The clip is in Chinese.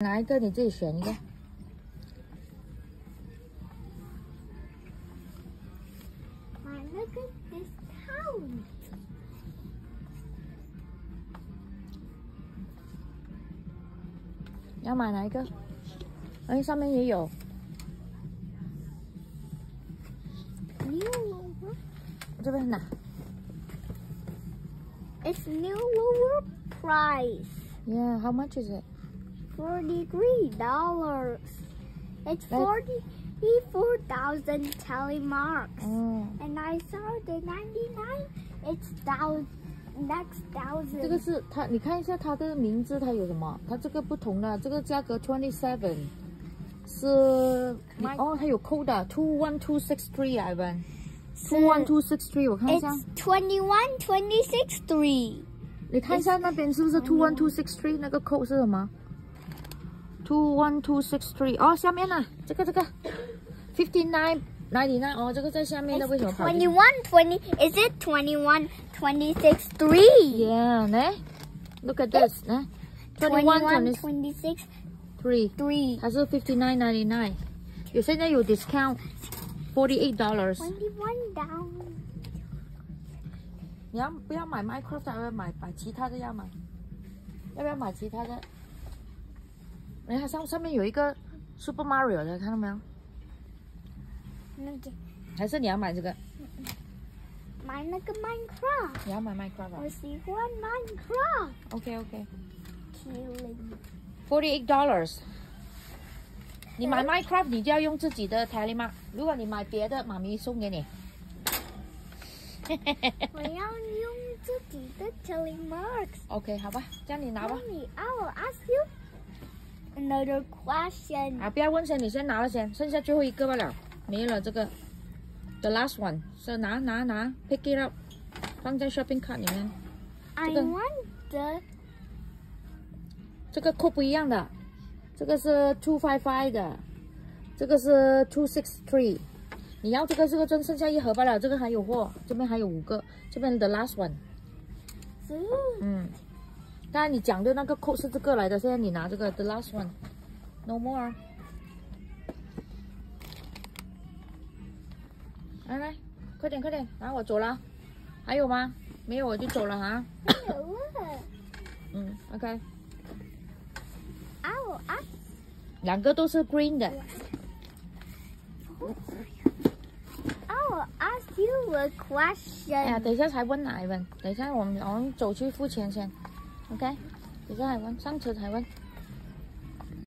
哪一个你自己选一个。买那个 discount。要买哪一个？哎，上面也有。New. 这边哪 It's new lower price.？Yeah, how much is it? Forty-three dollars. It's Like- forty-four thousand telemarks. 哦， And I saw the ninety-nine. It's thousand. Next 这个 thousand. 是它，你看一下它的名字，它有什么？它这个不同的，这个价格 twenty seven 是你哦，它有扣的 two one two six three 啊，Ivan。two one two six three，我看一下 It's，twenty-one, twenty-six, three. 你看一下那边是不是 two one two six three 那个扣是什么 ？two one two six three 哦，下面呢，这个这个 fifty nine ninety nine 哦，这个在下面的 It's 为什么跑进去 twenty-one, twenty. Is it twenty-one, twenty-six, three? Yeah，来，look at this，来，twenty one Twenty-one, twenty twenty-six, three， three. 还是 fifty nine ninety nine，有现在有 discount，forty eight dollars。 Twenty-one down. 你要不要买 Minecraft？要不要买买其他的要买？要不要买其他的？ 哎，它上上面有一个 Super Mario 的，看到没有？那个还是你要买这个？买那个 Minecraft，你要买 Minecraft 啊我喜欢 Minecraft。？OK OK。Killing. Forty eight dollars。你买 Minecraft，你就要用自己的 Telemark。如果你买别的，妈咪送给你。我要用自己的 telemarks. OK，好吧，这样你拿吧。Another question. 啊，不要问先，你先拿了先，剩下最后一个罢了，没了这个。The last one，是拿拿拿，pick it up，放在 shopping cart 里面。I 这个 want the 这个扣不一样的，这个是 two five five 的，这个是 two six three。你要这个这个真剩下一盒罢了，这个还有货，这边还有五个，这边 the last one。嗯，刚才你讲的那个扣是这个来的，现在你拿这个 the last one，no more。来来，快点快点，然后我走了，还有吗？没有我就走了哈。Look, 嗯，OK，I will ask 两个都是 green 的。I will ask you a，question. 呀等一下才问哪一问，等一下我们我们走去付钱先，OK？等一下才问，上车才问。